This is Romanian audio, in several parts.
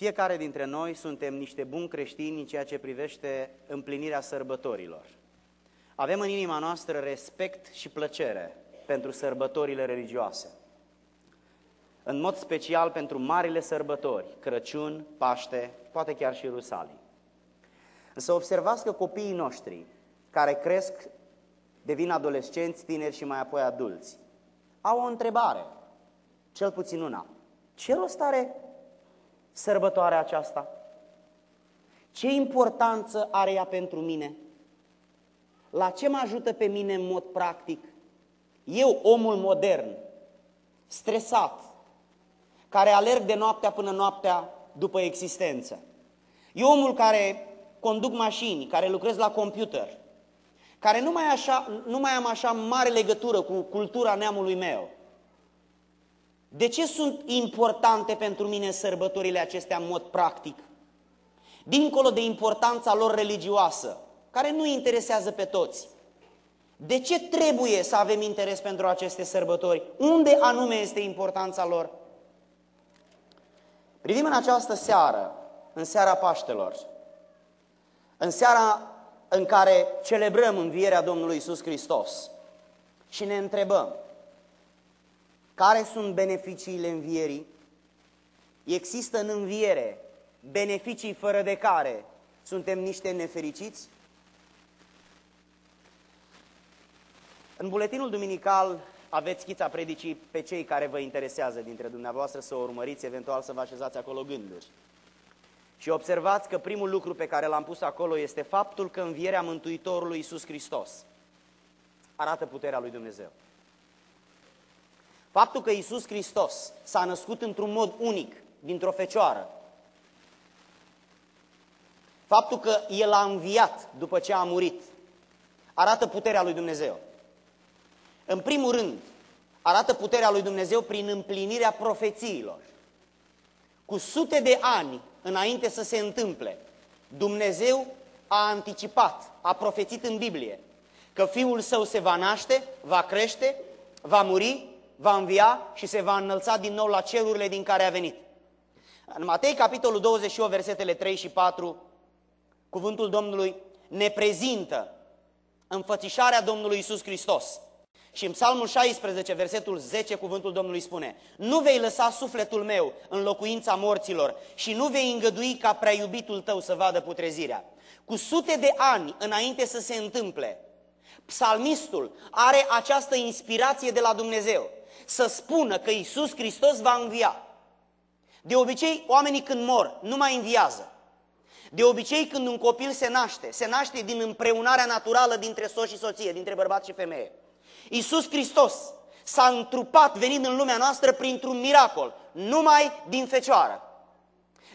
Fiecare dintre noi suntem niște buni creștini în ceea ce privește împlinirea sărbătorilor. Avem în inima noastră respect și plăcere pentru sărbătorile religioase. În mod special pentru marile sărbători, Crăciun, Paște, poate chiar și Rusalii. Însă observați că copiii noștri, care cresc, devin adolescenți, tineri și mai apoi adulți, au o întrebare, cel puțin una. Ce rost are sărbătoarea aceasta? Ce importanță are ea pentru mine? La ce mă ajută pe mine în mod practic? Eu, omul modern, stresat, care alerg de noaptea până noaptea după existență. Eu, omul care conduc mașini, care lucrez la computer, care nu mai, așa, nu mai am așa mare legătură cu cultura neamului meu. De ce sunt importante pentru mine sărbătorile acestea în mod practic? Dincolo de importanța lor religioasă, care nu interesează pe toți. De ce trebuie să avem interes pentru aceste sărbători? Unde anume este importanța lor? Privim în această seară, în seara Paștelor, în seara în care celebrăm învierea Domnului Isus Hristos și ne întrebăm, care sunt beneficiile învierii? Există în înviere beneficii fără de care suntem niște nefericiți? În buletinul duminical aveți schița predicii pe cei care vă interesează dintre dumneavoastră să o urmăriți, eventual să vă așezați acolo gânduri. Și observați că primul lucru pe care l-am pus acolo este faptul că învierea Mântuitorului Iisus Hristos arată puterea lui Dumnezeu. Faptul că Iisus Hristos s-a născut într-un mod unic, dintr-o fecioară, faptul că El a înviat după ce a murit, arată puterea lui Dumnezeu. În primul rând, arată puterea lui Dumnezeu prin împlinirea profețiilor. Cu sute de ani înainte să se întâmple, Dumnezeu a anticipat, a profețit în Biblie că Fiul Său se va naște, va crește, va muri, va învia și se va înălța din nou la cerurile din care a venit. În Matei, capitolul 28, versetele 3 și 4, cuvântul Domnului ne prezintă înfățișarea Domnului Isus Hristos. Și în Psalmul 16, versetul 10, cuvântul Domnului spune Nu vei lăsa sufletul meu în locuința morților și nu vei îngădui ca prea iubitul tău să vadă putrezirea. Cu sute de ani înainte să se întâmple, psalmistul are această inspirație de la Dumnezeu să spună că Isus Hristos va învia. De obicei, oamenii când mor, nu mai înviază. De obicei, când un copil se naște, se naște din împreunarea naturală dintre soț și soție, dintre bărbat și femeie. Iisus Hristos s-a întrupat venind în lumea noastră printr-un miracol, numai din fecioară.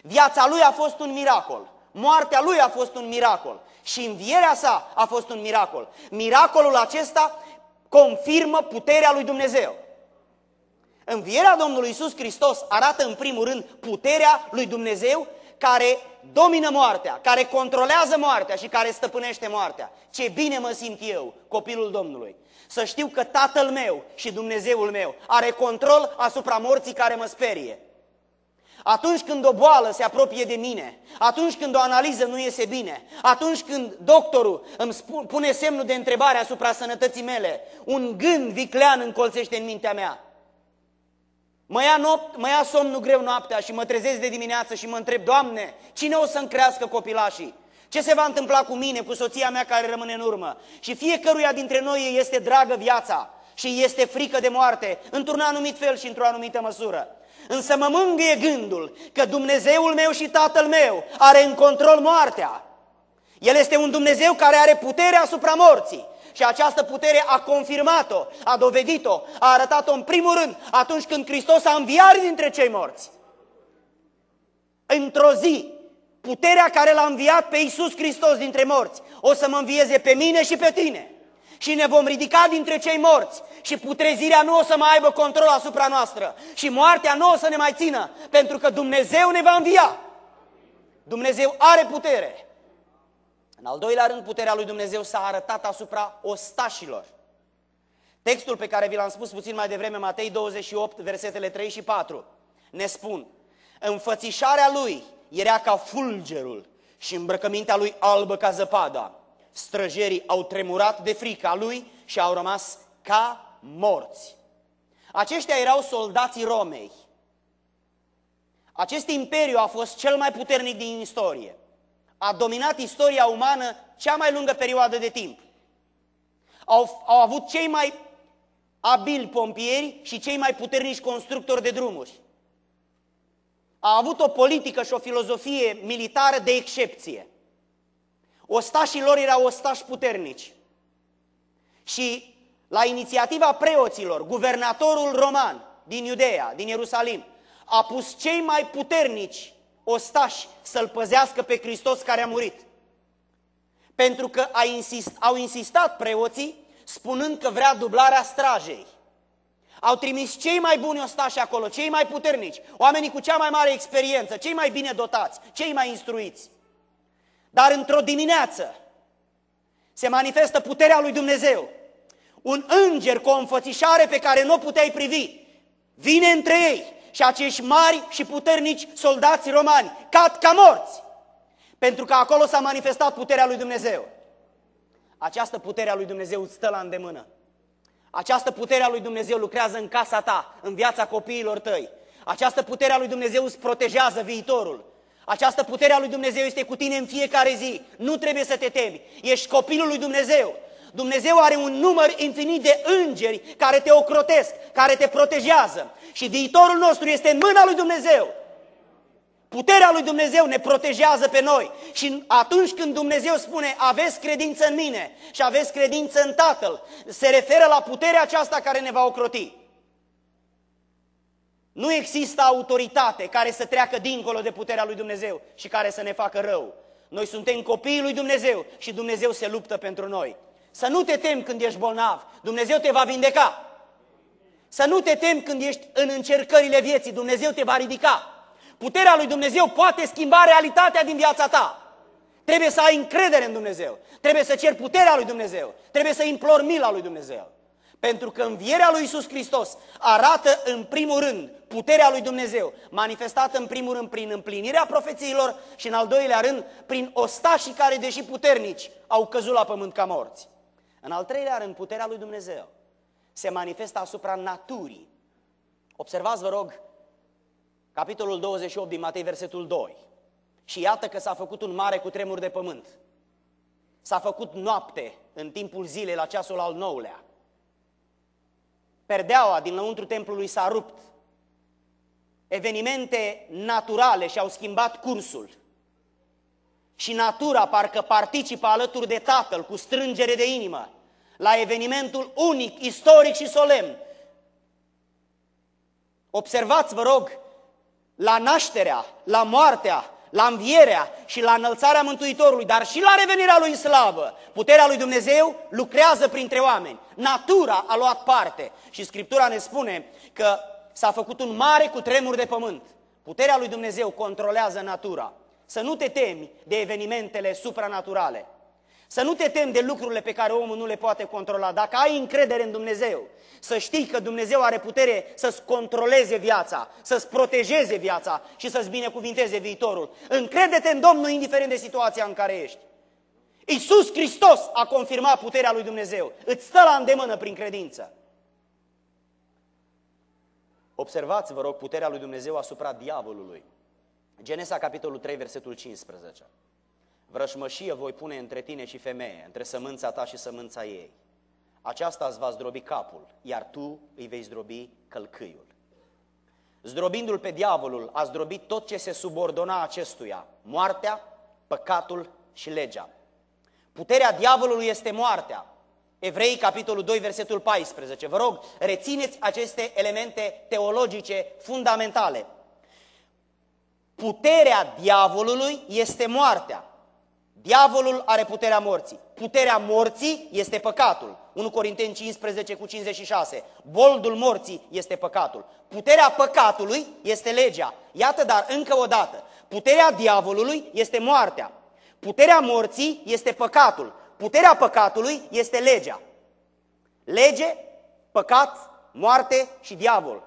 Viața lui a fost un miracol, moartea lui a fost un miracol și învierea sa a fost un miracol. Miracolul acesta confirmă puterea lui Dumnezeu. Învierea Domnului Isus Hristos arată în primul rând puterea lui Dumnezeu care domină moartea, care controlează moartea și care stăpânește moartea. Ce bine mă simt eu, copilul Domnului. Să știu că Tatăl meu și Dumnezeul meu are control asupra morții care mă sperie. Atunci când o boală se apropie de mine, atunci când o analiză nu iese bine, atunci când doctorul îmi pune semnul de întrebare asupra sănătății mele, un gând viclean încolțește în mintea mea. Mă ia, nopt, mă ia somnul greu noaptea și mă trezesc de dimineață și mă întreb, Doamne, cine o să-mi crească copilașii? Ce se va întâmpla cu mine, cu soția mea care rămâne în urmă? Și fiecăruia dintre noi este dragă viața și este frică de moarte, într-un anumit fel și într-o anumită măsură. Însă mă mângâie gândul că Dumnezeul meu și Tatăl meu are în control moartea. El este un Dumnezeu care are putere asupra morții. Și această putere a confirmat-o, a dovedit-o, a arătat-o în primul rând atunci când Hristos a înviat dintre cei morți. Într-o zi, puterea care l-a înviat pe Iisus Hristos dintre morți o să mă învieze pe mine și pe tine. Și ne vom ridica dintre cei morți și putrezirea nu o să mai aibă control asupra noastră și moartea nu o să ne mai țină, pentru că Dumnezeu ne va învia. Dumnezeu are putere. În al doilea rând, puterea lui Dumnezeu s-a arătat asupra ostașilor. Textul pe care vi l-am spus puțin mai devreme, Matei 28, versetele 3 și 4, ne spun, înfățișarea lui era ca fulgerul și îmbrăcămintea lui albă ca zăpada. Străjerii au tremurat de frica lui și au rămas ca morți. Aceștia erau soldații Romei. Acest imperiu a fost cel mai puternic din istorie. A dominat istoria umană cea mai lungă perioadă de timp. Au, au avut cei mai abili pompieri și cei mai puternici constructori de drumuri. A avut o politică și o filozofie militară de excepție. Ostașii lor erau ostași puternici. Și la inițiativa preoților, guvernatorul roman din Iudeea, din Ierusalim, a pus cei mai puternici ostași să-L păzească pe Hristos care a murit. Pentru că a insist, au insistat preoții spunând că vrea dublarea strajei. Au trimis cei mai buni ostași acolo, cei mai puternici, oamenii cu cea mai mare experiență, cei mai bine dotați, cei mai instruiți. Dar într-o dimineață se manifestă puterea lui Dumnezeu. Un înger cu o înfățișare pe care nu o puteai privi. Vine între ei și acești mari și puternici soldați romani cad ca morți. Pentru că acolo s-a manifestat puterea lui Dumnezeu. Această putere a lui Dumnezeu îți stă la îndemână. Această putere a lui Dumnezeu lucrează în casa ta, în viața copiilor tăi. Această putere a lui Dumnezeu îți protejează viitorul. Această putere a lui Dumnezeu este cu tine în fiecare zi. Nu trebuie să te temi. Ești copilul lui Dumnezeu. Dumnezeu are un număr infinit de îngeri care te ocrotesc, care te protejează. Și viitorul nostru este în mâna lui Dumnezeu. Puterea lui Dumnezeu ne protejează pe noi și atunci când Dumnezeu spune aveți credință în mine și aveți credință în Tatăl, se referă la puterea aceasta care ne va ocroti. Nu există autoritate care să treacă dincolo de puterea lui Dumnezeu și care să ne facă rău. Noi suntem copiii lui Dumnezeu și Dumnezeu se luptă pentru noi. Să nu te temi când ești bolnav, Dumnezeu te va vindeca. Să nu te temi când ești în încercările vieții, Dumnezeu te va ridica. Puterea lui Dumnezeu poate schimba realitatea din viața ta. Trebuie să ai încredere în Dumnezeu. Trebuie să ceri puterea lui Dumnezeu. Trebuie să implori mila lui Dumnezeu. Pentru că învierea lui Isus Hristos arată în primul rând puterea lui Dumnezeu, manifestată în primul rând prin împlinirea profețiilor și în al doilea rând prin ostașii care, deși puternici, au căzut la pământ ca morți. În al treilea rând, puterea lui Dumnezeu se manifestă asupra naturii. Observați, vă rog, capitolul 28 din Matei, versetul 2. Și iată că s-a făcut un mare cutremur de pământ. S-a făcut noapte în timpul zilei la ceasul al nouălea. Perdeaua din lăuntru templului s-a rupt. Evenimente naturale și-au schimbat cursul. Și natura parcă participă alături de Tatăl cu strângere de inimă la evenimentul unic, istoric și solemn. Observați, vă rog, la nașterea, la moartea, la învierea și la înălțarea Mântuitorului, dar și la revenirea lui în slavă. Puterea lui Dumnezeu lucrează printre oameni. Natura a luat parte și Scriptura ne spune că s-a făcut un mare cu tremur de pământ. Puterea lui Dumnezeu controlează natura. Să nu te temi de evenimentele supranaturale. Să nu te temi de lucrurile pe care omul nu le poate controla. Dacă ai încredere în Dumnezeu, să știi că Dumnezeu are putere să-ți controleze viața, să-ți protejeze viața și să-ți binecuvinteze viitorul. Încrede-te în Domnul indiferent de situația în care ești. Iisus Hristos a confirmat puterea lui Dumnezeu. Îți stă la îndemână prin credință. Observați, vă rog, puterea lui Dumnezeu asupra diavolului. Genesa, capitolul 3, versetul 15. Vrășmășie voi pune între tine și femeie, între sămânța ta și sămânța ei. Aceasta îți va zdrobi capul, iar tu îi vei zdrobi călcâiul. Zdrobindu-l pe diavolul, a zdrobit tot ce se subordona acestuia, moartea, păcatul și legea. Puterea diavolului este moartea. Evrei, capitolul 2, versetul 14. Vă rog, rețineți aceste elemente teologice fundamentale. Puterea diavolului este moartea. Diavolul are puterea morții. Puterea morții este păcatul. 1 Corinteni 15 cu 56. Boldul morții este păcatul. Puterea păcatului este legea. Iată, dar încă o dată, puterea diavolului este moartea. Puterea morții este păcatul. Puterea păcatului este legea. Lege, păcat, moarte și diavol.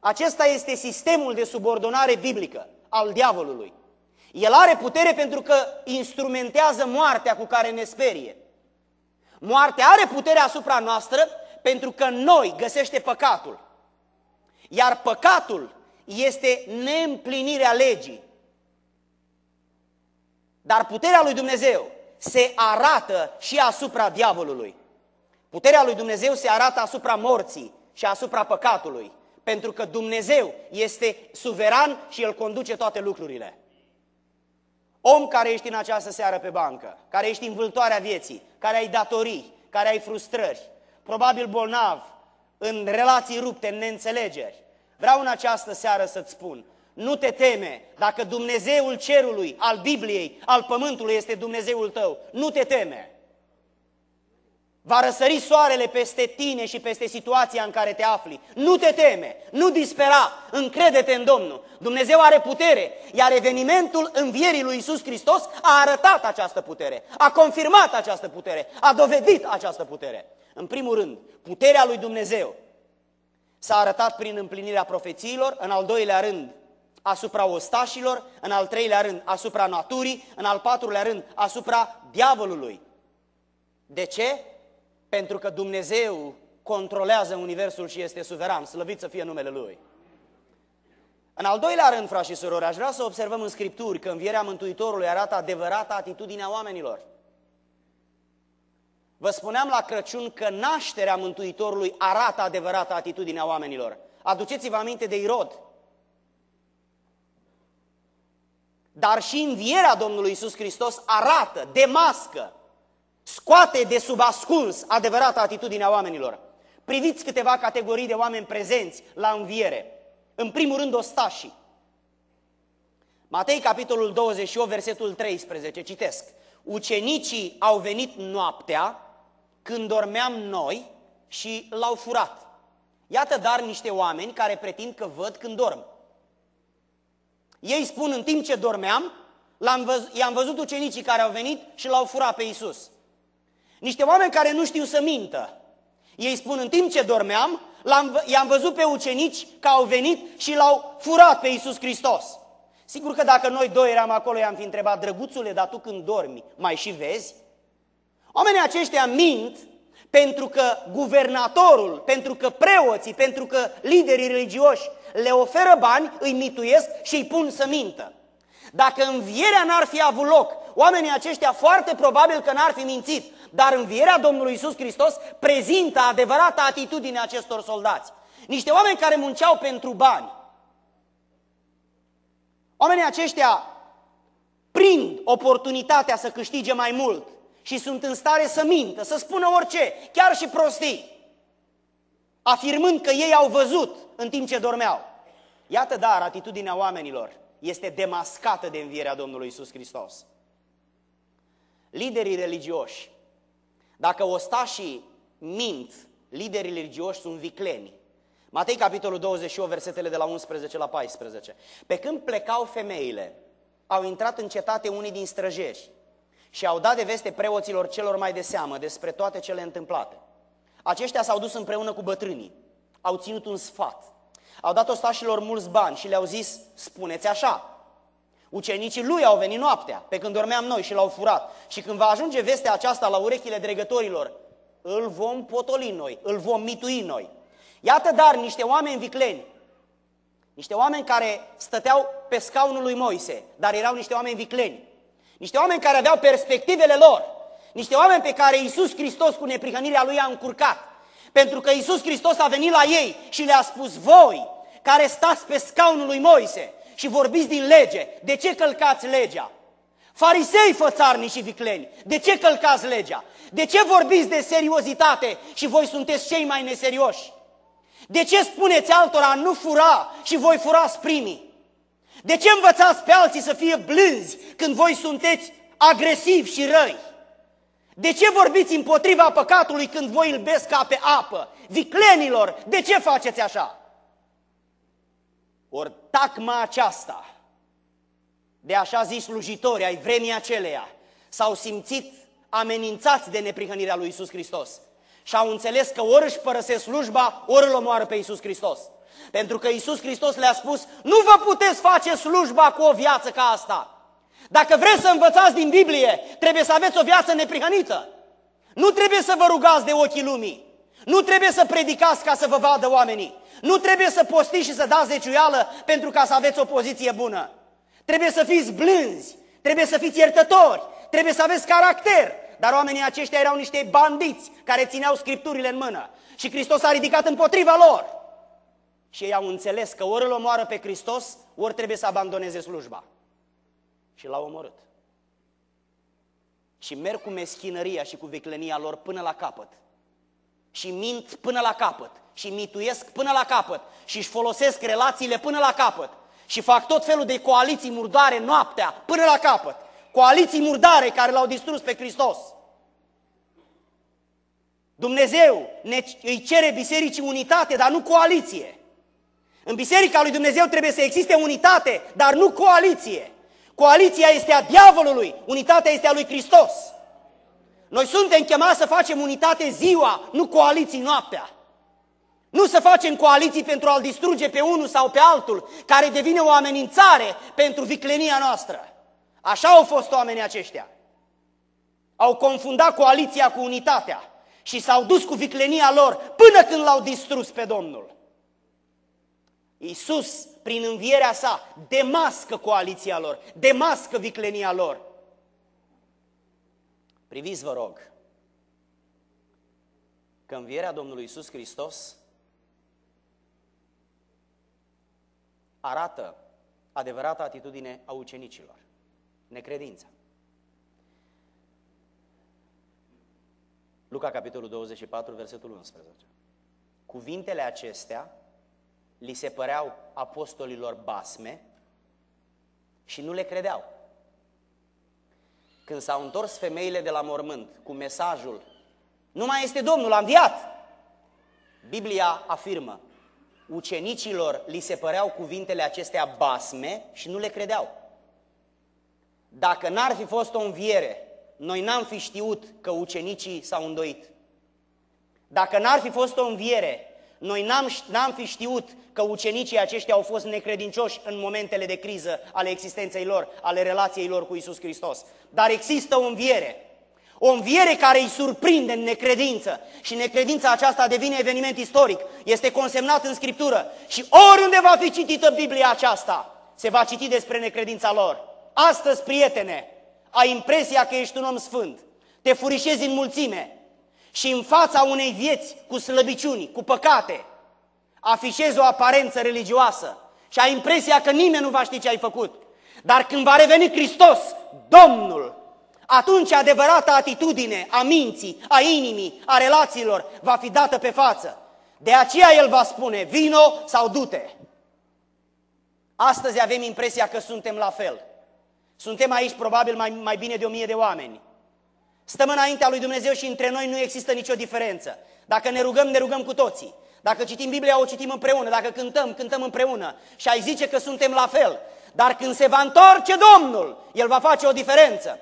Acesta este sistemul de subordonare biblică. al diavolului. El are putere pentru că instrumentează moartea cu care ne sperie. Moartea are putere asupra noastră pentru că noi găsește păcatul. Iar păcatul este neîmplinirea legii. Dar puterea lui Dumnezeu se arată și asupra diavolului. Puterea lui Dumnezeu se arată asupra morții și asupra păcatului, pentru că Dumnezeu este suveran și El conduce toate lucrurile. Om care ești în această seară pe bancă, care ești în vâltoarea vieții, care ai datorii, care ai frustrări, probabil bolnav, în relații rupte, în neînțelegeri, vreau în această seară să-ți spun, nu te teme dacă Dumnezeul cerului, al Bibliei, al pământului este Dumnezeul tău. Nu te teme. Va răsări soarele peste tine și peste situația în care te afli. Nu te teme, nu dispera, încrede-te în Domnul. Dumnezeu are putere, iar evenimentul învierii lui Isus Hristos a arătat această putere, a confirmat această putere, a dovedit această putere. În primul rând, puterea lui Dumnezeu s-a arătat prin împlinirea profețiilor, în al doilea rând, asupra ostașilor, în al treilea rând asupra naturii, în al patrulea rând asupra diavolului. De ce? Pentru că Dumnezeu controlează Universul și este suveran, slăvit să fie numele Lui. În al doilea rând, frați și surori, aș vrea să observăm în Scripturi că învierea Mântuitorului arată adevărata atitudinea oamenilor. Vă spuneam la Crăciun că nașterea Mântuitorului arată adevărata atitudinea oamenilor. Aduceți-vă aminte de Irod, Dar și învierea Domnului Isus Hristos arată, demască, scoate de sub ascuns adevărata atitudinea oamenilor. Priviți câteva categorii de oameni prezenți la înviere. În primul rând, ostașii. Matei, capitolul 28, versetul 13, citesc. Ucenicii au venit noaptea când dormeam noi și l-au furat. Iată dar niște oameni care pretind că văd când dorm. Ei spun în timp ce dormeam, i-am văzut ucenicii care au venit și l-au furat pe Isus. Niște oameni care nu știu să mintă. Ei spun în timp ce dormeam, i-am văzut pe ucenici că au venit și l-au furat pe Isus Hristos. Sigur că dacă noi doi eram acolo, i-am fi întrebat, drăguțule, dar tu când dormi, mai și vezi? Oamenii aceștia mint pentru că guvernatorul, pentru că preoții, pentru că liderii religioși le oferă bani, îi mituiesc și îi pun să mintă. Dacă învierea n-ar fi avut loc, oamenii aceștia foarte probabil că n-ar fi mințit, dar învierea Domnului Isus Hristos prezintă adevărata atitudine acestor soldați. Niște oameni care munceau pentru bani. Oamenii aceștia prind oportunitatea să câștige mai mult și sunt în stare să mintă, să spună orice, chiar și prostii, afirmând că ei au văzut în timp ce dormeau. Iată, dar, atitudinea oamenilor este demascată de învierea Domnului Isus Hristos. Liderii religioși, dacă ostașii mint, liderii religioși sunt vicleni. Matei, capitolul 28, versetele de la 11 la 14. Pe când plecau femeile, au intrat în cetate unii din străjeri și au dat de veste preoților celor mai de seamă despre toate cele întâmplate. Aceștia s-au dus împreună cu bătrânii, au ținut un sfat, au dat ostașilor mulți bani și le-au zis, spuneți așa, Ucenicii lui au venit noaptea, pe când dormeam noi și l-au furat. Și când va ajunge vestea aceasta la urechile dregătorilor, îl vom potoli noi, îl vom mitui noi. Iată dar niște oameni vicleni, niște oameni care stăteau pe scaunul lui Moise, dar erau niște oameni vicleni. Niște oameni care aveau perspectivele lor. Niște oameni pe care Iisus Hristos cu neprihănirea Lui a încurcat. Pentru că Iisus Hristos a venit la ei și le-a spus, voi care stați pe scaunul lui Moise și vorbiți din lege, de ce călcați legea? Farisei fățarni și vicleni, de ce călcați legea? De ce vorbiți de seriozitate și voi sunteți cei mai neserioși? De ce spuneți altora nu fura și voi furați primii? De ce învățați pe alții să fie blânzi când voi sunteți agresivi și răi? De ce vorbiți împotriva păcatului când voi îl beți ca pe apă? Viclenilor, de ce faceți așa? Ori tacma aceasta de așa zis slujitori ai vremii aceleia s-au simțit amenințați de neprihănirea lui Isus Hristos și au înțeles că ori își părăsesc slujba, ori îl omoară pe Isus Hristos. Pentru că Isus Hristos le-a spus, nu vă puteți face slujba cu o viață ca asta. Dacă vreți să învățați din Biblie, trebuie să aveți o viață neprihănită. Nu trebuie să vă rugați de ochii lumii. Nu trebuie să predicați ca să vă vadă oamenii. Nu trebuie să postiți și să dați zeciuială pentru ca să aveți o poziție bună. Trebuie să fiți blânzi, trebuie să fiți iertători, trebuie să aveți caracter. Dar oamenii aceștia erau niște bandiți care țineau scripturile în mână. Și Hristos a ridicat împotriva lor. Și ei au înțeles că ori îl omoară pe Hristos, ori trebuie să abandoneze slujba. Și l-au omorât. Și merg cu meschinăria și cu viclenia lor până la capăt. Și mint până la capăt. Și mituiesc până la capăt. Și își folosesc relațiile până la capăt. Și fac tot felul de coaliții murdare noaptea până la capăt. Coaliții murdare care l-au distrus pe Hristos. Dumnezeu ne, îi cere bisericii unitate, dar nu coaliție. În biserica lui Dumnezeu trebuie să existe unitate, dar nu coaliție. Coaliția este a diavolului, unitatea este a lui Hristos. Noi suntem chemați să facem unitate ziua, nu coaliții noaptea. Nu să facem coaliții pentru a-l distruge pe unul sau pe altul, care devine o amenințare pentru viclenia noastră. Așa au fost oamenii aceștia. Au confundat coaliția cu unitatea și s-au dus cu viclenia lor până când l-au distrus pe Domnul. Iisus, prin învierea sa, demască coaliția lor, demască viclenia lor. Priviți, vă rog, că învierea Domnului Iisus Hristos arată adevărata atitudine a ucenicilor, necredința. Luca, capitolul 24, versetul 11. Cuvintele acestea li se păreau apostolilor basme și nu le credeau. Când s-au întors femeile de la mormânt cu mesajul Nu mai este Domnul, a înviat! Biblia afirmă Ucenicilor li se păreau cuvintele acestea basme și nu le credeau. Dacă n-ar fi fost o înviere, noi n-am fi știut că ucenicii s-au îndoit. Dacă n-ar fi fost o înviere, noi n-am, n-am fi știut că ucenicii aceștia au fost necredincioși în momentele de criză ale existenței lor, ale relației lor cu Isus Hristos. Dar există o înviere. O înviere care îi surprinde în necredință și necredința aceasta devine eveniment istoric. Este consemnat în Scriptură și oriunde va fi citită Biblia aceasta, se va citi despre necredința lor. Astăzi, prietene, ai impresia că ești un om sfânt, te furișezi în mulțime și în fața unei vieți cu slăbiciuni, cu păcate, afișezi o aparență religioasă și ai impresia că nimeni nu va ști ce ai făcut. Dar când va reveni Hristos, Domnul, atunci adevărata atitudine a minții, a inimii, a relațiilor va fi dată pe față. De aceea El va spune, vino sau du-te. Astăzi avem impresia că suntem la fel. Suntem aici probabil mai, mai bine de o mie de oameni. Stăm înaintea lui Dumnezeu și între noi nu există nicio diferență. Dacă ne rugăm, ne rugăm cu toții. Dacă citim Biblia, o citim împreună. Dacă cântăm, cântăm împreună. Și ai zice că suntem la fel. Dar când se va întoarce Domnul, El va face o diferență.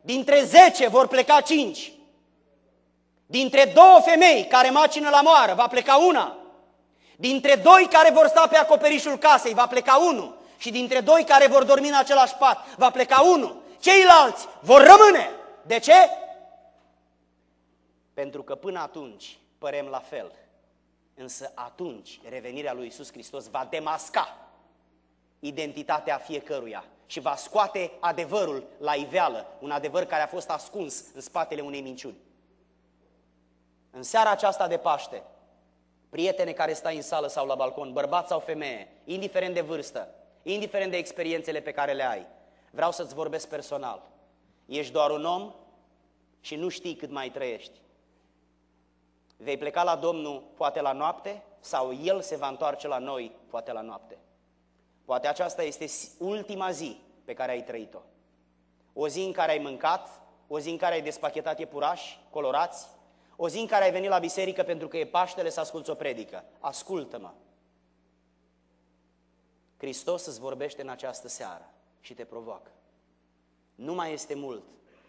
Dintre zece vor pleca cinci. Dintre două femei care macină la moară, va pleca una. Dintre doi care vor sta pe acoperișul casei, va pleca unul. Și dintre doi care vor dormi în același pat, va pleca unul. Ceilalți vor rămâne. De ce? Pentru că până atunci părem la fel. Însă atunci revenirea lui Isus Hristos va demasca identitatea fiecăruia și va scoate adevărul la iveală, un adevăr care a fost ascuns în spatele unei minciuni. În seara aceasta de Paște, prietene care stai în sală sau la balcon, bărbat sau femeie, indiferent de vârstă, indiferent de experiențele pe care le ai, vreau să-ți vorbesc personal. Ești doar un om și nu știi cât mai trăiești. Vei pleca la Domnul poate la noapte sau El se va întoarce la noi poate la noapte. Poate aceasta este ultima zi pe care ai trăit-o. O zi în care ai mâncat, o zi în care ai despachetat iepurași colorați, o zi în care ai venit la biserică pentru că e Paștele să asculți o predică. Ascultă-mă! Hristos îți vorbește în această seară și te provoacă. Nu mai este mult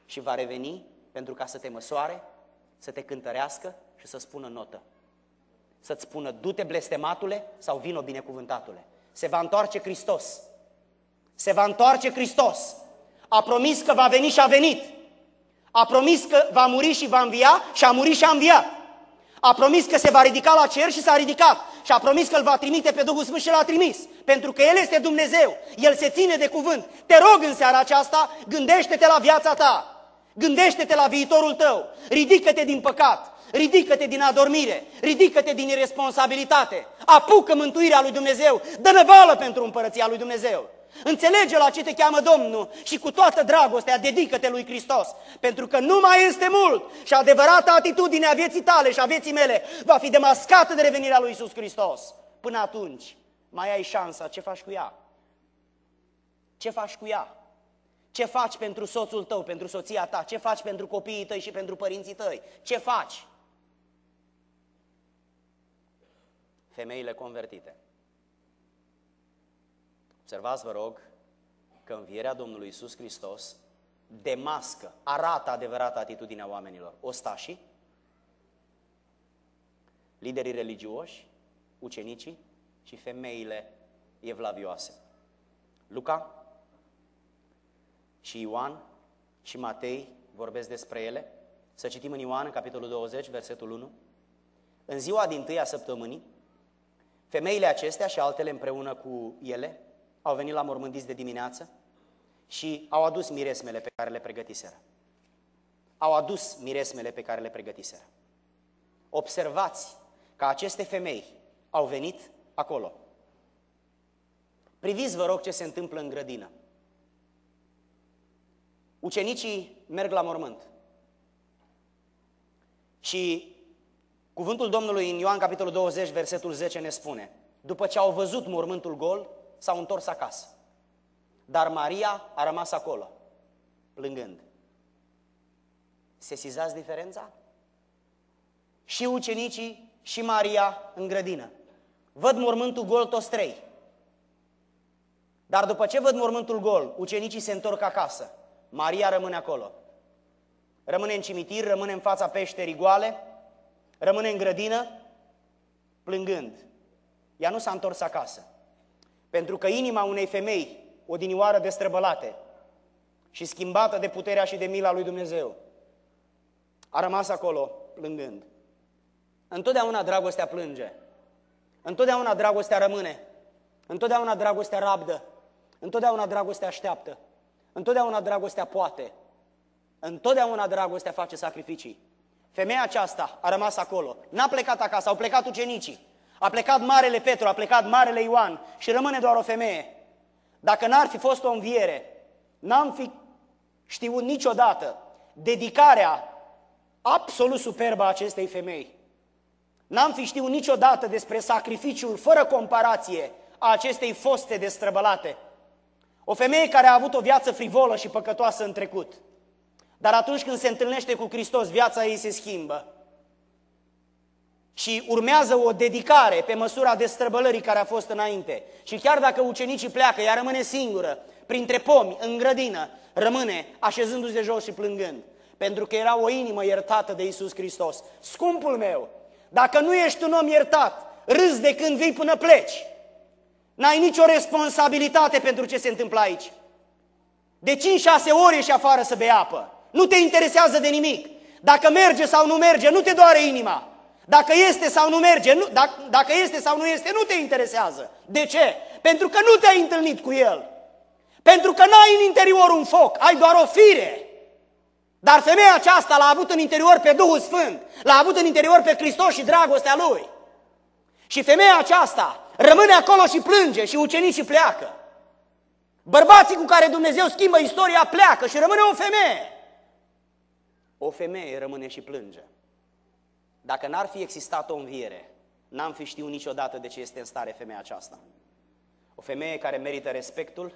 și va reveni pentru ca să te măsoare, să te cântărească și să spună notă. să-ți spună, du-te blestematule sau vino binecuvântatule. Se va întoarce Hristos. Se va întoarce Hristos. A promis că va veni și a venit. A promis că va muri și va învia și a murit și a înviat. A promis că se va ridica la cer și s-a ridicat. Și a promis că îl va trimite pe Duhul Sfânt și l-a trimis. Pentru că El este Dumnezeu. El se ține de cuvânt. Te rog în seara aceasta, gândește-te la viața ta. Gândește-te la viitorul tău. Ridică-te din păcat. Ridică-te din adormire, ridică-te din irresponsabilitate, apucă mântuirea lui Dumnezeu, dă năvală pentru împărăția lui Dumnezeu. Înțelege la ce te cheamă Domnul și cu toată dragostea dedică-te lui Hristos, pentru că nu mai este mult și adevărata atitudine a vieții tale și a vieții mele va fi demascată de revenirea lui Isus Hristos. Până atunci, mai ai șansa, ce faci cu ea? Ce faci cu ea? Ce faci pentru soțul tău, pentru soția ta? Ce faci pentru copiii tăi și pentru părinții tăi? Ce faci? Femeile convertite. Observați, vă rog, că învierea Domnului Isus Hristos demască, arată adevărata atitudinea oamenilor. Ostașii, liderii religioși, ucenicii și femeile evlavioase. Luca și Ioan și Matei vorbesc despre ele. Să citim în Ioan, în capitolul 20, versetul 1. În ziua din tâia săptămânii, femeile acestea și altele împreună cu ele au venit la mormântiți de dimineață și au adus miresmele pe care le pregătiseră. Au adus miresmele pe care le pregătiseră. Observați că aceste femei au venit acolo. Priviți, vă rog, ce se întâmplă în grădină. Ucenicii merg la mormânt. Și cuvântul Domnului în Ioan, capitolul 20, versetul 10 ne spune, după ce au văzut mormântul gol, s-au întors acasă. Dar Maria a rămas acolo, plângând. Sesizați diferența? Și ucenicii și Maria în grădină. Văd mormântul gol toți trei. Dar după ce văd mormântul gol, ucenicii se întorc acasă. Maria rămâne acolo. Rămâne în cimitir, rămâne în fața peșterii goale, rămâne în grădină, plângând. Ea nu s-a întors acasă. Pentru că inima unei femei, odinioară destrăbălate și schimbată de puterea și de mila lui Dumnezeu, a rămas acolo plângând. Întotdeauna dragostea plânge. Întotdeauna dragostea rămâne. Întotdeauna dragostea rabdă. Întotdeauna dragostea așteaptă. Întotdeauna dragostea poate. Întotdeauna dragostea face sacrificii. Femeia aceasta a rămas acolo. N-a plecat acasă, au plecat ucenicii. A plecat Marele Petru, a plecat Marele Ioan și rămâne doar o femeie. Dacă n-ar fi fost o înviere, n-am fi știut niciodată dedicarea absolut superbă a acestei femei. N-am fi știut niciodată despre sacrificiul fără comparație a acestei foste destrăbălate. O femeie care a avut o viață frivolă și păcătoasă în trecut. Dar atunci când se întâlnește cu Hristos, viața ei se schimbă și urmează o dedicare pe măsura destrăbălării care a fost înainte. Și chiar dacă ucenicii pleacă, ea rămâne singură, printre pomi, în grădină, rămâne așezându-se de jos și plângând. Pentru că era o inimă iertată de Isus Hristos. Scumpul meu, dacă nu ești un om iertat, râzi de când vii până pleci. N-ai nicio responsabilitate pentru ce se întâmplă aici. De 5-6 ori ești afară să bei apă. Nu te interesează de nimic. Dacă merge sau nu merge, nu te doare inima. Dacă este sau nu merge, nu, dacă, dacă este sau nu este, nu te interesează. De ce? Pentru că nu te-ai întâlnit cu El. Pentru că n-ai în interior un foc, ai doar o fire. Dar femeia aceasta l-a avut în interior pe Duhul Sfânt, l-a avut în interior pe Hristos și dragostea Lui. Și femeia aceasta rămâne acolo și plânge și ucenicii pleacă. Bărbații cu care Dumnezeu schimbă istoria pleacă și rămâne o femeie. O femeie rămâne și plânge. Dacă n-ar fi existat o înviere, n-am fi știut niciodată de ce este în stare femeia aceasta. O femeie care merită respectul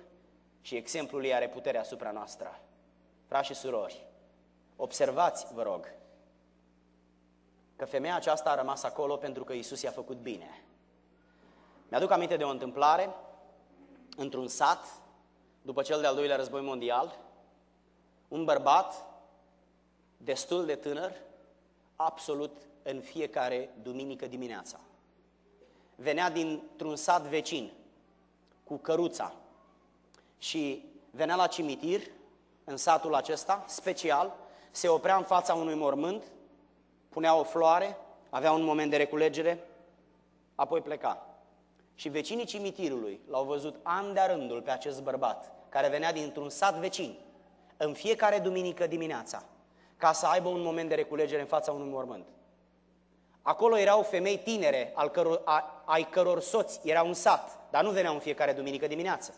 și exemplul ei are puterea asupra noastră. Frați și surori, observați, vă rog, că femeia aceasta a rămas acolo pentru că Isus i-a făcut bine. Mi-aduc aminte de o întâmplare într-un sat, după cel de-al doilea război mondial, un bărbat destul de tânăr, absolut în fiecare duminică dimineața. venea dintr-un sat vecin cu căruța și venea la cimitir în satul acesta, special, se oprea în fața unui mormânt, punea o floare, avea un moment de reculegere, apoi pleca. Și vecinii cimitirului l-au văzut an de rândul pe acest bărbat, care venea dintr-un sat vecin, în fiecare duminică dimineața, ca să aibă un moment de reculegere în fața unui mormânt. Acolo erau femei tinere, al căror, a, ai căror soți era un sat, dar nu veneau în fiecare duminică dimineață.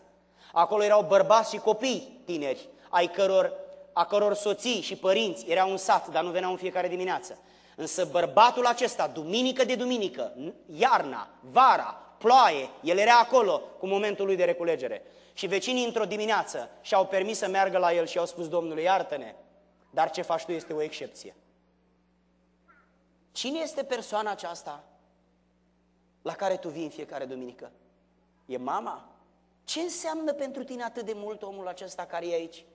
Acolo erau bărbați și copii tineri, ai căror, a căror soții și părinți erau un sat, dar nu veneau în fiecare dimineață. Însă bărbatul acesta, duminică de duminică, iarna, vara, ploaie, el era acolo cu momentul lui de reculegere. Și vecinii într-o dimineață și-au permis să meargă la el și au spus, Domnului, iartă-ne, dar ce faci tu este o excepție. Cine este persoana aceasta la care tu vii în fiecare duminică? E mama? Ce înseamnă pentru tine atât de mult omul acesta care e aici?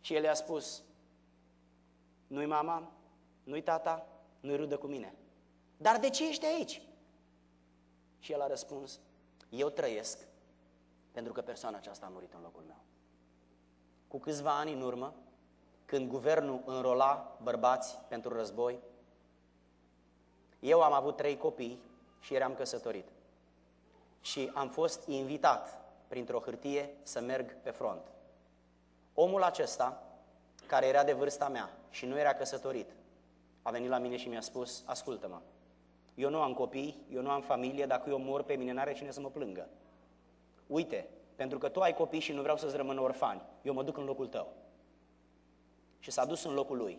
Și el i-a spus, nu-i mama, nu-i tata, nu-i rudă cu mine. Dar de ce ești aici? Și el a răspuns, eu trăiesc pentru că persoana aceasta a murit în locul meu. Cu câțiva ani în urmă, când guvernul înrola bărbați pentru război, eu am avut trei copii și eram căsătorit. Și am fost invitat printr-o hârtie să merg pe front. Omul acesta, care era de vârsta mea și nu era căsătorit, a venit la mine și mi-a spus, ascultă-mă, eu nu am copii, eu nu am familie, dacă eu mor pe mine, n-are cine să mă plângă. Uite, pentru că tu ai copii și nu vreau să-ți rămână orfani, eu mă duc în locul tău. Și s-a dus în locul lui,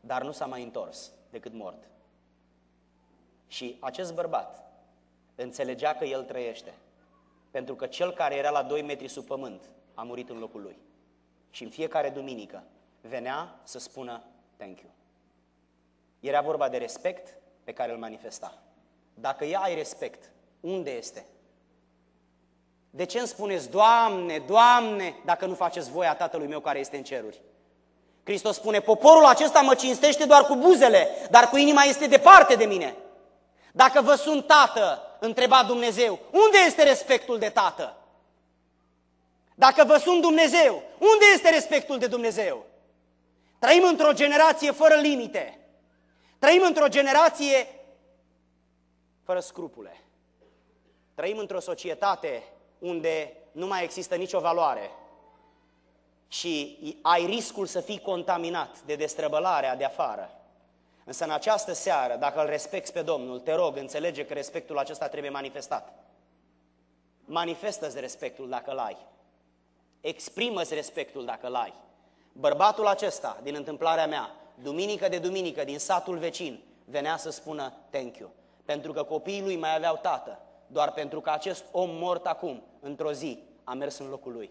dar nu s-a mai întors decât mort. Și acest bărbat înțelegea că el trăiește, pentru că cel care era la 2 metri sub pământ a murit în locul lui. Și în fiecare duminică venea să spună thank you. Era vorba de respect pe care îl manifesta. Dacă ea ai respect, unde este? De ce îmi spuneți, Doamne, Doamne, dacă nu faceți voia Tatălui meu care este în ceruri? Hristos spune, poporul acesta mă cinstește doar cu buzele, dar cu inima este departe de mine. Dacă vă sunt tată, întreba Dumnezeu, unde este respectul de tată? Dacă vă sunt Dumnezeu, unde este respectul de Dumnezeu? Trăim într-o generație fără limite. Trăim într-o generație fără scrupule. Trăim într-o societate unde nu mai există nicio valoare și ai riscul să fii contaminat de destrăbălarea de afară. Însă în această seară, dacă îl respecti pe Domnul, te rog, înțelege că respectul acesta trebuie manifestat. Manifestă-ți respectul dacă îl ai. Exprimă-ți respectul dacă îl ai. Bărbatul acesta, din întâmplarea mea, duminică de duminică, din satul vecin, venea să spună thank you. Pentru că copiii lui mai aveau tată, doar pentru că acest om mort acum, într-o zi, a mers în locul lui.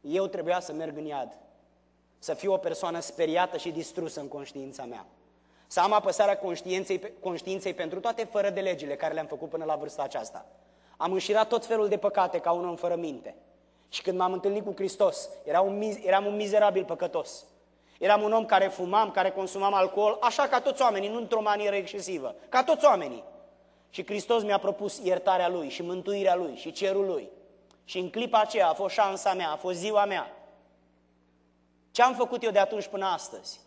Eu trebuia să merg în iad, să fiu o persoană speriată și distrusă în conștiința mea. Să am apăsarea conștiinței, conștiinței pentru toate fără de legile care le-am făcut până la vârsta aceasta. Am înșirat tot felul de păcate ca un om fără minte. Și când m-am întâlnit cu Hristos, eram un, eram un mizerabil păcătos. Eram un om care fumam, care consumam alcool, așa ca toți oamenii, nu într-o manieră excesivă, ca toți oamenii. Și Hristos mi-a propus iertarea Lui și mântuirea Lui și cerul Lui. Și în clipa aceea a fost șansa mea, a fost ziua mea. Ce am făcut eu de atunci până astăzi?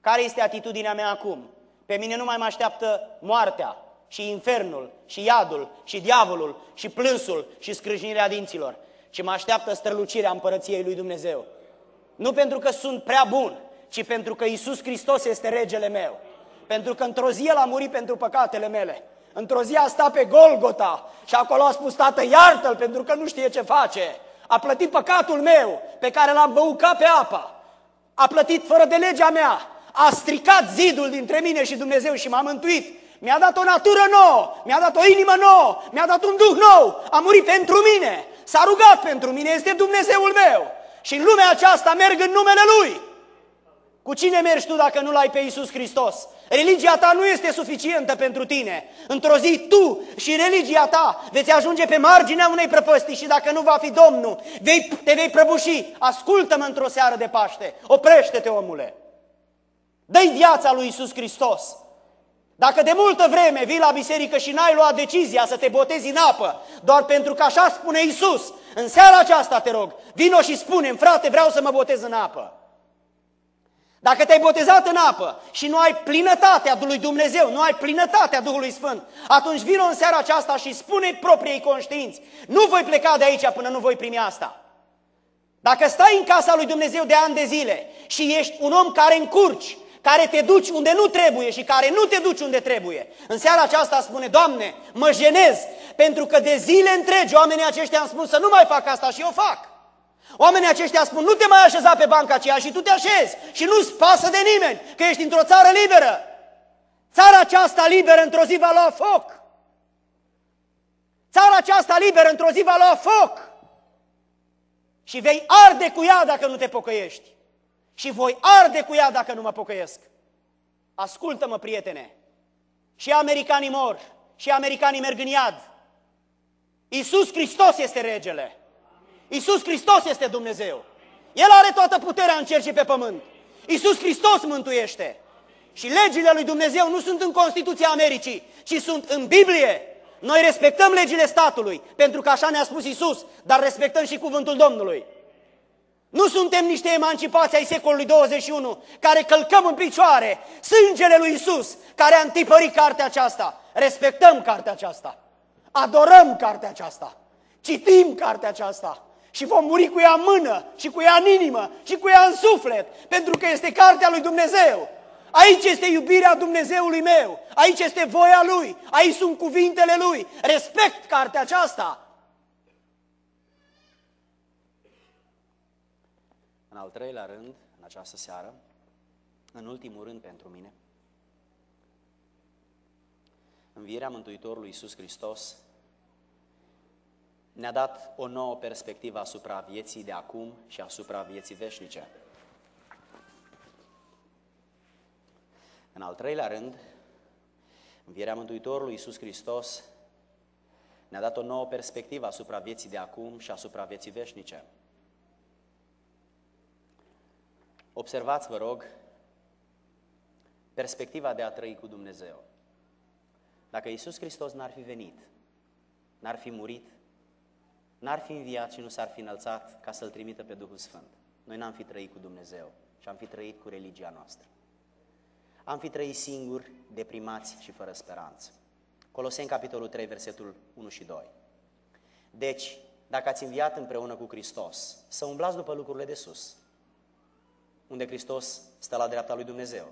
Care este atitudinea mea acum? Pe mine nu mai mă așteaptă moartea și infernul și iadul și diavolul și plânsul și scrâșnirea dinților, ci mă așteaptă strălucirea împărăției lui Dumnezeu. Nu pentru că sunt prea bun, ci pentru că Isus Hristos este regele meu. Pentru că într-o zi El a murit pentru păcatele mele. Într-o zi a stat pe Golgota și acolo a spus, Tată, iartă-l pentru că nu știe ce face. A plătit păcatul meu pe care l-am băut ca pe apă. A plătit fără de legea mea. A stricat zidul dintre mine și Dumnezeu și m-a mântuit. Mi-a dat o natură nouă, mi-a dat o inimă nouă, mi-a dat un duh nou, a murit pentru mine, s-a rugat pentru mine, este Dumnezeul meu. Și în lumea aceasta merg în numele Lui. Cu cine mergi tu dacă nu l-ai pe Iisus Hristos? Religia ta nu este suficientă pentru tine. Într-o zi tu și religia ta veți ajunge pe marginea unei prăpăstii și dacă nu va fi Domnul, vei, te vei prăbuși. Ascultă-mă într-o seară de Paște. Oprește-te, omule. Dă-i viața lui Iisus Hristos. Dacă de multă vreme vii la biserică și n-ai luat decizia să te botezi în apă, doar pentru că așa spune Isus, în seara aceasta te rog, vino și spune frate, vreau să mă botez în apă. Dacă te-ai botezat în apă și nu ai plinătatea lui Dumnezeu, nu ai plinătatea Duhului Sfânt, atunci vino în seara aceasta și spune propriei conștiinți, nu voi pleca de aici până nu voi primi asta. Dacă stai în casa lui Dumnezeu de ani de zile și ești un om care încurci, care te duci unde nu trebuie și care nu te duci unde trebuie, în seara aceasta spune, Doamne, mă jenez, pentru că de zile întregi oamenii aceștia am spus să nu mai fac asta și eu fac. Oamenii aceștia spun, nu te mai așeza pe banca aceea și tu te așezi și nu-ți pasă de nimeni, că ești într-o țară liberă. Țara aceasta liberă într-o zi va lua foc. Țara aceasta liberă într-o zi va lua foc. Și vei arde cu ea dacă nu te pocăiești. Și voi arde cu ea dacă nu mă pocăiesc. Ascultă-mă, prietene. Și americanii mor, și americanii merg în iad. Iisus Hristos este regele. Iisus Hristos este Dumnezeu. El are toată puterea în cer și pe pământ. Iisus Hristos mântuiește. Și legile lui Dumnezeu nu sunt în Constituția Americii, ci sunt în Biblie. Noi respectăm legile statului, pentru că așa ne-a spus Isus, dar respectăm și cuvântul Domnului. Nu suntem niște emancipați ai secolului 21 care călcăm în picioare sângele lui Isus care a întipărit cartea aceasta. Respectăm cartea aceasta. Adorăm cartea aceasta. Citim cartea aceasta. Și vom muri cu ea în mână, și cu ea în inimă, și cu ea în suflet, pentru că este cartea lui Dumnezeu. Aici este iubirea Dumnezeului meu, aici este voia Lui, aici sunt cuvintele Lui. Respect cartea aceasta. În al treilea rând, în această seară, în ultimul rând pentru mine, învierea Mântuitorului Iisus Hristos ne-a dat o nouă perspectivă asupra vieții de acum și asupra vieții veșnice. În al treilea rând, învierea Mântuitorului Iisus Hristos ne-a dat o nouă perspectivă asupra vieții de acum și asupra vieții veșnice. Observați, vă rog, perspectiva de a trăi cu Dumnezeu. Dacă Iisus Hristos n-ar fi venit, n-ar fi murit, n-ar fi înviat și nu s-ar fi înălțat ca să-L trimită pe Duhul Sfânt. Noi n-am fi trăit cu Dumnezeu și am fi trăit cu religia noastră. Am fi trăit singuri, deprimați și fără speranță. Coloseni, capitolul 3, versetul 1 și 2. Deci, dacă ați înviat împreună cu Hristos, să umblați după lucrurile de sus, unde Hristos stă la dreapta lui Dumnezeu.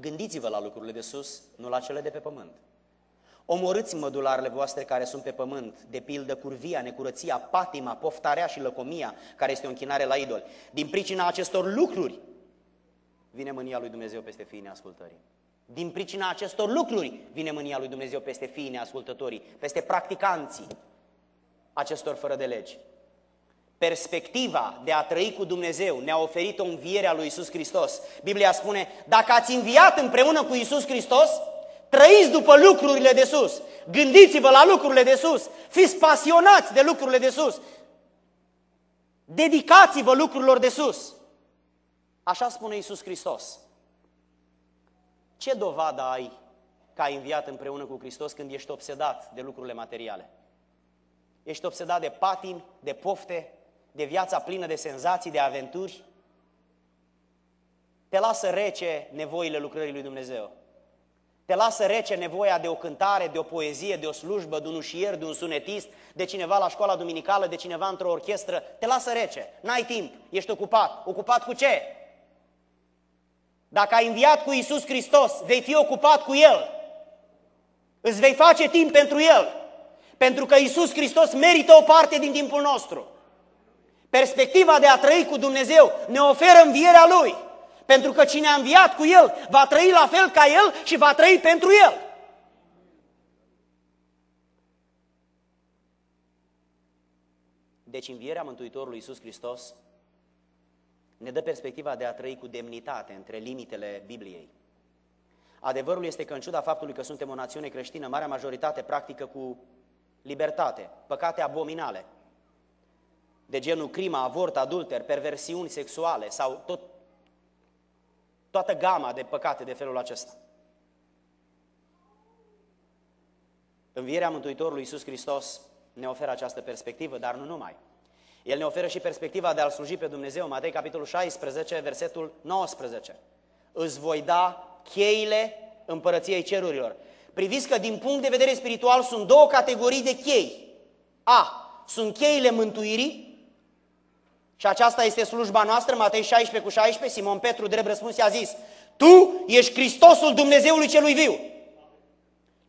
Gândiți-vă la lucrurile de sus, nu la cele de pe pământ. Omorâți mădularele voastre care sunt pe pământ, de pildă curvia, necurăția, patima, poftarea și lăcomia, care este o închinare la idol. Din pricina acestor lucruri vine mânia lui Dumnezeu peste fiii neascultării. Din pricina acestor lucruri vine mânia lui Dumnezeu peste fiii neascultătorii, peste practicanții acestor fără de legi. Perspectiva de a trăi cu Dumnezeu ne-a oferit o înviere a lui Isus Hristos. Biblia spune, dacă ați înviat împreună cu Isus Hristos, Trăiți după lucrurile de sus. Gândiți-vă la lucrurile de sus. Fiți pasionați de lucrurile de sus. Dedicați-vă lucrurilor de sus. Așa spune Iisus Hristos. Ce dovadă ai că ai înviat împreună cu Hristos când ești obsedat de lucrurile materiale? Ești obsedat de patimi, de pofte, de viața plină de senzații, de aventuri? Te lasă rece nevoile lucrării lui Dumnezeu. Te lasă rece nevoia de o cântare, de o poezie, de o slujbă, de un ușier, de un sunetist, de cineva la școala duminicală, de cineva într-o orchestră. Te lasă rece. N-ai timp. Ești ocupat. Ocupat cu ce? Dacă ai înviat cu Isus Hristos, vei fi ocupat cu El. Îți vei face timp pentru El. Pentru că Isus Hristos merită o parte din timpul nostru. Perspectiva de a trăi cu Dumnezeu ne oferă învierea Lui. Pentru că cine a înviat cu El va trăi la fel ca El și va trăi pentru El. Deci învierea Mântuitorului Iisus Hristos ne dă perspectiva de a trăi cu demnitate între limitele Bibliei. Adevărul este că în ciuda faptului că suntem o națiune creștină, marea majoritate practică cu libertate, păcate abominale, de genul crima, avort, adulter, perversiuni sexuale sau tot toată gama de păcate de felul acesta. Învierea Mântuitorului Iisus Hristos ne oferă această perspectivă, dar nu numai. El ne oferă și perspectiva de a-L sluji pe Dumnezeu. Matei, capitolul 16, versetul 19. Îți voi da cheile împărăției cerurilor. Priviți că din punct de vedere spiritual sunt două categorii de chei. A. Sunt cheile mântuirii și aceasta este slujba noastră, Matei 16 cu 16, Simon Petru, drept răspuns, i-a zis, Tu ești Hristosul Dumnezeului celui viu.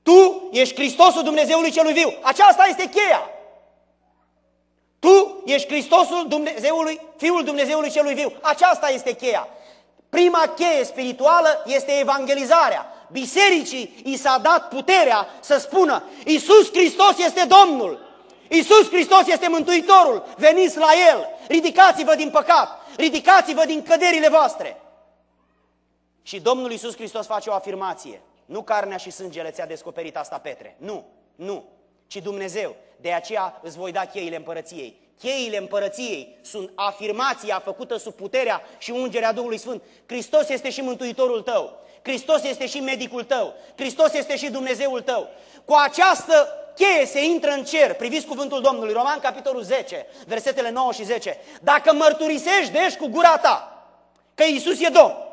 Tu ești Hristosul Dumnezeului celui viu. Aceasta este cheia. Tu ești Hristosul Dumnezeului, Fiul Dumnezeului celui viu. Aceasta este cheia. Prima cheie spirituală este evangelizarea. Bisericii i s-a dat puterea să spună Iisus Hristos este Domnul. Iisus Hristos este Mântuitorul. Veniți la El. Ridicați-vă din păcat. Ridicați-vă din căderile voastre. Și Domnul Iisus Hristos face o afirmație. Nu carnea și sângele ți-a descoperit asta, Petre. Nu, nu, ci Dumnezeu. De aceea îți voi da cheile împărăției. Cheile împărăției sunt afirmația făcută sub puterea și ungerea Duhului Sfânt. Hristos este și Mântuitorul tău. Hristos este și medicul tău. Hristos este și Dumnezeul tău. Cu această cheie se intră în cer. Priviți cuvântul Domnului, Roman, capitolul 10, versetele 9 și 10. Dacă mărturisești, deci cu gura ta că Iisus e Domn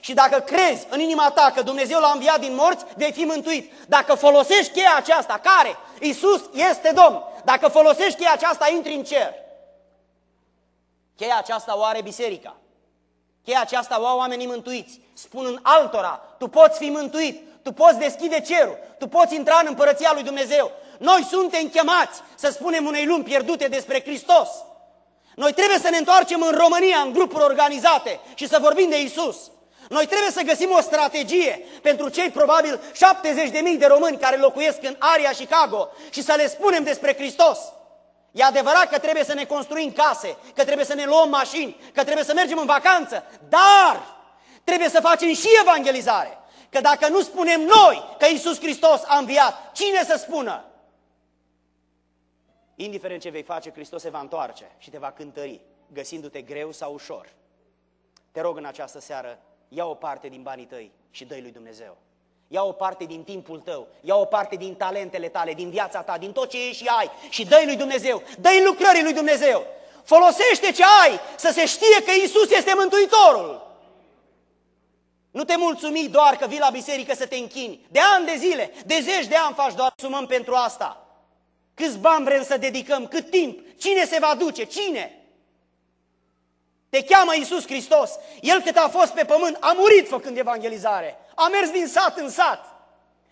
și dacă crezi în inima ta că Dumnezeu l-a înviat din morți, vei fi mântuit. Dacă folosești cheia aceasta, care? Iisus este Domn. Dacă folosești cheia aceasta, intri în cer. Cheia aceasta o are biserica. Cheia aceasta o au oamenii mântuiți. Spun în altora, tu poți fi mântuit, tu poți deschide cerul, tu poți intra în împărăția lui Dumnezeu. Noi suntem chemați să spunem unei lumi pierdute despre Hristos. Noi trebuie să ne întoarcem în România, în grupuri organizate și să vorbim de Isus. Noi trebuie să găsim o strategie pentru cei probabil 70.000 de români care locuiesc în area Chicago și să le spunem despre Hristos. E adevărat că trebuie să ne construim case, că trebuie să ne luăm mașini, că trebuie să mergem în vacanță, dar trebuie să facem și evangelizare. Că dacă nu spunem noi că Isus Hristos a înviat, cine să spună? Indiferent ce vei face, Hristos se va întoarce și te va cântări, găsindu-te greu sau ușor. Te rog în această seară ia o parte din banii tăi și dă lui Dumnezeu. Ia o parte din timpul tău, ia o parte din talentele tale, din viața ta, din tot ce ești și ai și dă lui Dumnezeu, dă lucrării lui Dumnezeu. Folosește ce ai să se știe că Isus este Mântuitorul. Nu te mulțumi doar că vii la biserică să te închini. De ani de zile, de zeci de ani faci doar sumăm pentru asta. Câți bani vrem să dedicăm, cât timp, cine se va duce, cine? Te cheamă Iisus Hristos. El cât a fost pe pământ a murit făcând evangelizare. A mers din sat în sat.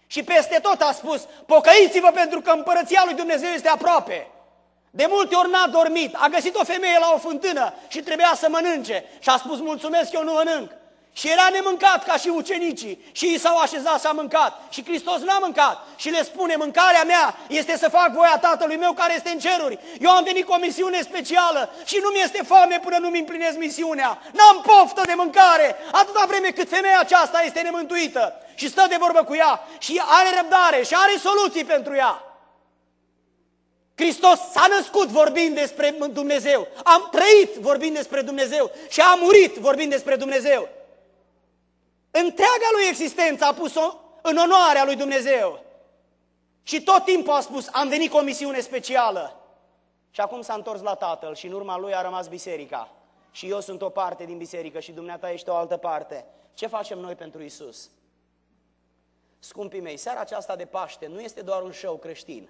Și peste tot a spus, pocăiți-vă pentru că împărăția lui Dumnezeu este aproape. De multe ori n-a dormit, a găsit o femeie la o fântână și trebuia să mănânce. Și a spus, mulțumesc, eu nu mănânc. Și era nemâncat ca și ucenicii și ei s-au așezat și a mâncat. Și Hristos n-a mâncat și le spune, mâncarea mea este să fac voia Tatălui meu care este în ceruri. Eu am venit cu o misiune specială și nu mi este foame până nu-mi împlinesc misiunea. N-am poftă de mâncare atâta vreme cât femeia aceasta este nemântuită și stă de vorbă cu ea și are răbdare și are soluții pentru ea. Hristos s-a născut vorbind despre Dumnezeu, am trăit vorbind despre Dumnezeu și a murit vorbind despre Dumnezeu. Întreaga lui existență a pus-o în onoarea lui Dumnezeu. Și tot timpul a spus, am venit cu o misiune specială. Și acum s-a întors la Tatăl și în urma lui a rămas biserica. Și eu sunt o parte din biserică și dumneata ești o altă parte. Ce facem noi pentru Isus? Scumpii mei, seara aceasta de Paște nu este doar un show creștin.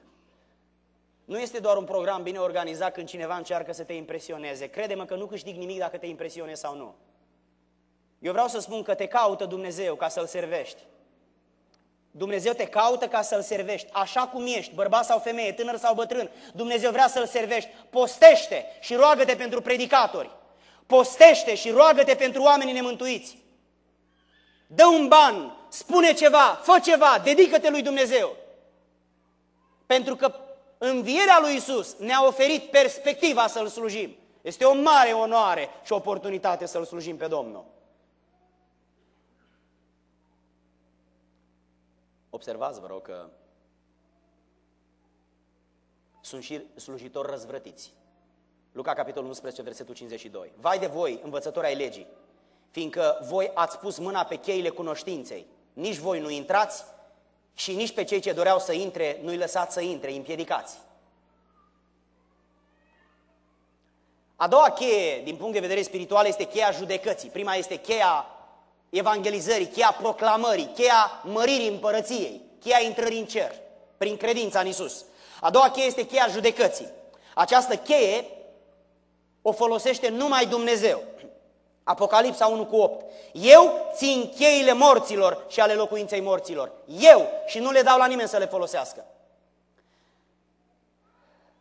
Nu este doar un program bine organizat când cineva încearcă să te impresioneze. Crede-mă că nu câștig nimic dacă te impresionezi sau nu. Eu vreau să spun că te caută Dumnezeu ca să-L servești. Dumnezeu te caută ca să-L servești, așa cum ești, bărbat sau femeie, tânăr sau bătrân. Dumnezeu vrea să-L servești. Postește și roagă-te pentru predicatori. Postește și roagă-te pentru oamenii nemântuiți. Dă un ban, spune ceva, fă ceva, dedică-te lui Dumnezeu. Pentru că învierea lui Isus ne-a oferit perspectiva să-L slujim. Este o mare onoare și oportunitate să-L slujim pe Domnul. Observați, vă rog, că sunt și slujitori răzvrătiți. Luca, capitolul 11, versetul 52. Vai de voi, învățători ai legii, fiindcă voi ați pus mâna pe cheile cunoștinței, nici voi nu intrați Și nici pe cei ce doreau să intre, nu-i lăsați să intre, îi împiedicați. A doua cheie, din punct de vedere spiritual, este cheia judecății. Prima este cheia evangelizării, cheia proclamării, cheia măririi împărăției, cheia intrării în cer, prin credința în Isus. A doua cheie este cheia judecății. Această cheie o folosește numai Dumnezeu. Apocalipsa 1 cu 8. Eu țin cheile morților și ale locuinței morților. Eu și nu le dau la nimeni să le folosească.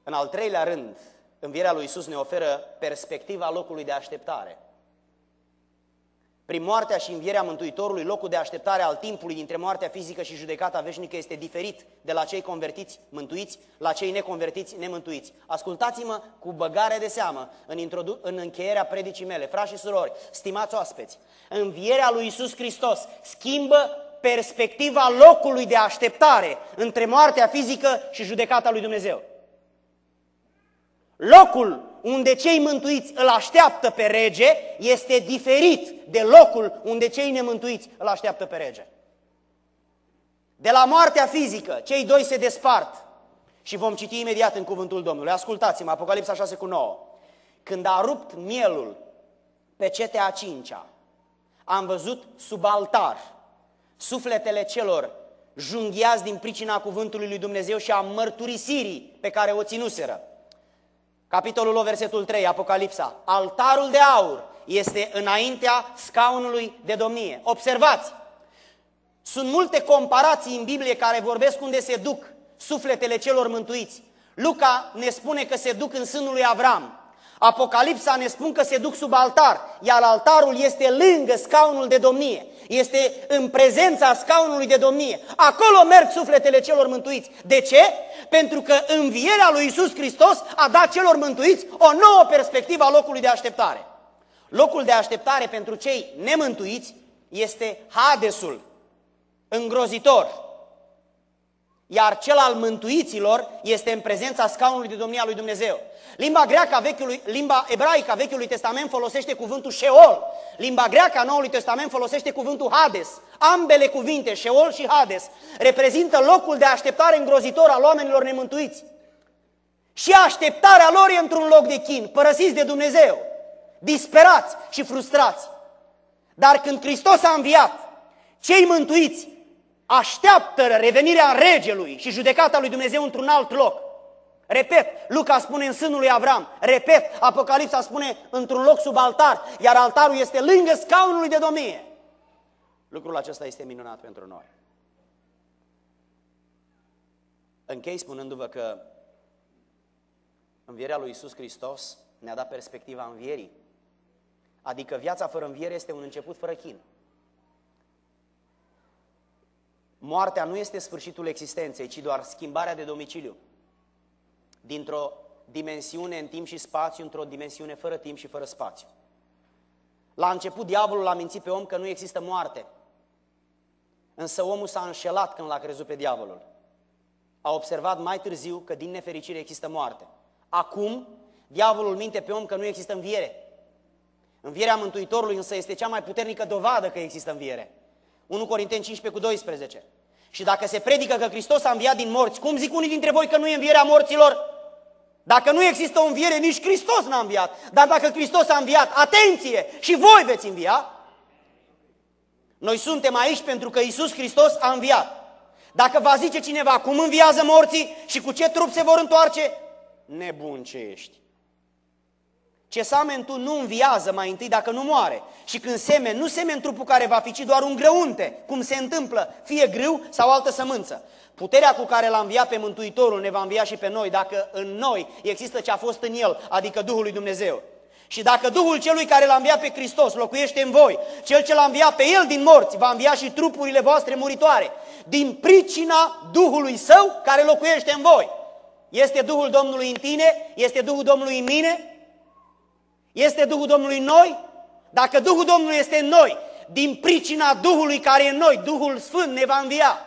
În al treilea rând, învierea lui Isus ne oferă perspectiva locului de așteptare. Prin moartea și învierea Mântuitorului, locul de așteptare al timpului dintre moartea fizică și judecata veșnică este diferit de la cei convertiți, mântuiți, la cei neconvertiți, nemântuiți. Ascultați-mă cu băgare de seamă în, introdu- în încheierea predicii mele. Frați și surori, stimați oaspeți, învierea lui Isus Hristos schimbă perspectiva locului de așteptare între moartea fizică și judecata lui Dumnezeu. Locul unde cei mântuiți îl așteaptă pe rege este diferit de locul unde cei nemântuiți îl așteaptă pe rege. De la moartea fizică, cei doi se despart și vom citi imediat în cuvântul Domnului. Ascultați-mă, Apocalipsa 6 cu 9. Când a rupt mielul pe cetea a cincea, am văzut sub altar sufletele celor junghiați din pricina cuvântului lui Dumnezeu și a mărturisirii pe care o ținuseră. Capitolul 8, versetul 3, Apocalipsa. Altarul de aur este înaintea scaunului de domnie. Observați! Sunt multe comparații în Biblie care vorbesc unde se duc sufletele celor mântuiți. Luca ne spune că se duc în sânul lui Avram. Apocalipsa ne spun că se duc sub altar, iar altarul este lângă scaunul de domnie. Este în prezența scaunului de domnie. Acolo merg sufletele celor mântuiți. De ce? Pentru că învierea lui Isus Hristos a dat celor mântuiți o nouă perspectivă a locului de așteptare. Locul de așteptare pentru cei nemântuiți este Hadesul, îngrozitor, iar cel al mântuiților este în prezența scaunului de domnia lui Dumnezeu. Limba greacă a vechiului, limba ebraică a Vechiului Testament folosește cuvântul Sheol. Limba greacă a Noului Testament folosește cuvântul Hades. Ambele cuvinte, Sheol și Hades, reprezintă locul de așteptare îngrozitor al oamenilor nemântuiți. Și așteptarea lor e într-un loc de chin, părăsiți de Dumnezeu, disperați și frustrați. Dar când Hristos a înviat, cei mântuiți așteaptă revenirea regelui și judecata lui Dumnezeu într-un alt loc. Repet, Luca spune în sânul lui Avram. Repet, Apocalipsa spune într-un loc sub altar, iar altarul este lângă scaunul de domnie. Lucrul acesta este minunat pentru noi. Închei spunându-vă că învierea lui Isus Hristos ne-a dat perspectiva învierii. Adică viața fără înviere este un început fără chin. Moartea nu este sfârșitul existenței, ci doar schimbarea de domiciliu. Dintr-o dimensiune în timp și spațiu, într-o dimensiune fără timp și fără spațiu. La început, diavolul l-a mințit pe om că nu există moarte. Însă omul s-a înșelat când l-a crezut pe diavolul. A observat mai târziu că din nefericire există moarte. Acum, diavolul minte pe om că nu există înviere. Învierea Mântuitorului însă este cea mai puternică dovadă că există înviere. 1 Corinteni 15 cu 12. Și dacă se predică că Hristos a înviat din morți, cum zic unii dintre voi că nu e învierea morților? Dacă nu există o înviere, nici Hristos n-a înviat. Dar dacă Hristos a înviat, atenție, și voi veți învia. Noi suntem aici pentru că Isus Hristos a înviat. Dacă va zice cineva cum înviază morții și cu ce trup se vor întoarce, nebun ce ești. Ce samen tu nu înviază mai întâi dacă nu moare. Și când semen, nu semen trupul care va fi, ci doar un grăunte, cum se întâmplă, fie grâu sau altă sămânță. Puterea cu care l-a înviat pe Mântuitorul ne va învia și pe noi, dacă în noi există ce a fost în El, adică Duhul lui Dumnezeu. Și dacă Duhul celui care l-a înviat pe Hristos locuiește în voi, cel ce l-a înviat pe El din morți, va învia și trupurile voastre muritoare, din pricina Duhului Său care locuiește în voi. Este Duhul Domnului în tine? Este Duhul Domnului în mine? Este Duhul Domnului în noi? Dacă Duhul Domnului este în noi, din pricina Duhului care e în noi, Duhul Sfânt ne va învia.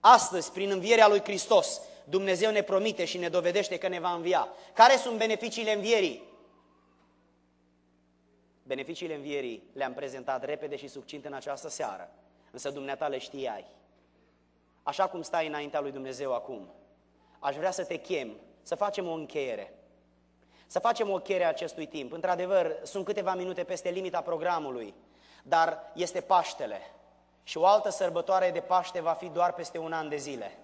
Astăzi, prin învierea lui Hristos, Dumnezeu ne promite și ne dovedește că ne va învia. Care sunt beneficiile învierii? Beneficiile învierii le-am prezentat repede și succint în această seară, însă dumneata le știai. așa cum stai înaintea lui Dumnezeu acum, aș vrea să te chem să facem o încheiere. Să facem o încheiere a acestui timp. Într-adevăr, sunt câteva minute peste limita programului, dar este Paștele. Și o altă sărbătoare de Paște va fi doar peste un an de zile.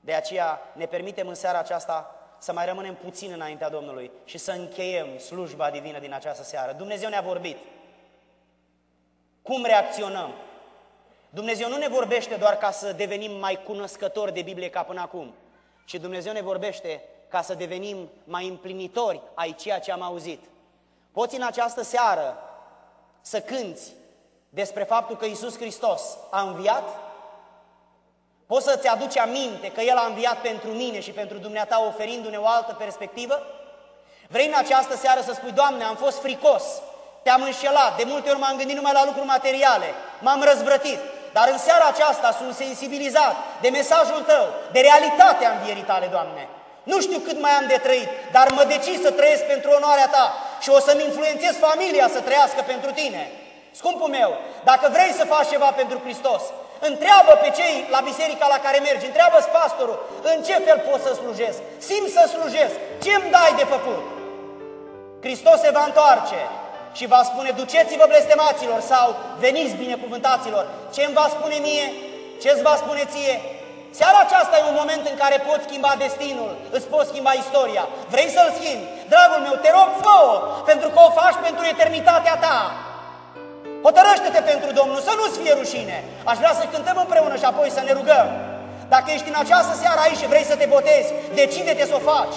De aceea ne permitem în seara aceasta să mai rămânem puțin înaintea Domnului și să încheiem slujba divină din această seară. Dumnezeu ne-a vorbit. Cum reacționăm? Dumnezeu nu ne vorbește doar ca să devenim mai cunoscători de Biblie ca până acum, ci Dumnezeu ne vorbește ca să devenim mai împlinitori ai ceea ce am auzit. Poți în această seară să cânți despre faptul că Isus Hristos a înviat? Poți să-ți aduci aminte că El a înviat pentru mine și pentru dumneata oferindu-ne o altă perspectivă? Vrei în această seară să spui, Doamne, am fost fricos, te-am înșelat, de multe ori m-am gândit numai la lucruri materiale, m-am răzvrătit, dar în seara aceasta sunt sensibilizat de mesajul Tău, de realitatea învierii Tale, Doamne. Nu știu cât mai am de trăit, dar mă decid să trăiesc pentru onoarea Ta și o să-mi influențez familia să trăiască pentru Tine. Scumpul meu, dacă vrei să faci ceva pentru Hristos, întreabă pe cei la biserica la care mergi, întreabă pastorul, în ce fel pot să slujesc, simt să slujesc, ce îmi dai de făcut? Hristos se va întoarce și va spune, duceți-vă blestemaților sau veniți binecuvântaților. Ce îmi va spune mie? Ce îți va spune ție? Seara aceasta e un moment în care poți schimba destinul, îți poți schimba istoria. Vrei să-l schimbi? Dragul meu, te rog, fă pentru că o faci pentru eternitatea ta. Hotărăște-te pentru Domnul, să nu-ți fie rușine. Aș vrea să cântăm împreună și apoi să ne rugăm. Dacă ești în această seară aici și vrei să te botezi, decide-te să o faci.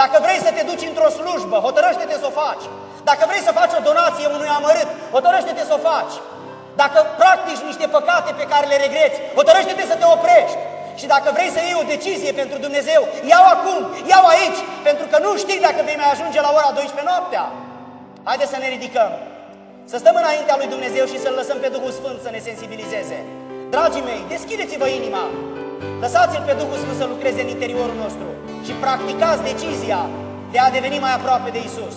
Dacă vrei să te duci într-o slujbă, hotărăște-te să o faci. Dacă vrei să faci o donație unui amărât, hotărăște-te să o faci. Dacă practici niște păcate pe care le regreți, hotărăște-te să te oprești. Și dacă vrei să iei o decizie pentru Dumnezeu, iau acum, iau aici, pentru că nu știi dacă vei mai ajunge la ora 12 noaptea. Haideți să ne ridicăm. Să stăm înaintea lui Dumnezeu și să-L lăsăm pe Duhul Sfânt să ne sensibilizeze. Dragii mei, deschideți-vă inima. Lăsați-L pe Duhul Sfânt să lucreze în interiorul nostru și practicați decizia de a deveni mai aproape de Isus.